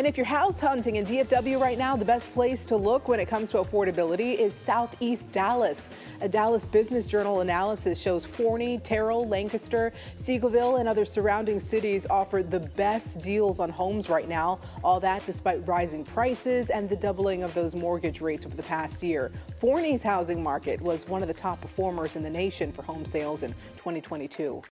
And if you're house hunting in DFW right now, the best place to look when it comes to affordability is Southeast Dallas. A Dallas Business Journal analysis shows Forney, Terrell, Lancaster, Seagoville, and other surrounding cities offer the best deals on homes right now. All that despite rising prices and the doubling of those mortgage rates over the past year. Forney's housing market was one of the top performers in the nation for home sales in 2022.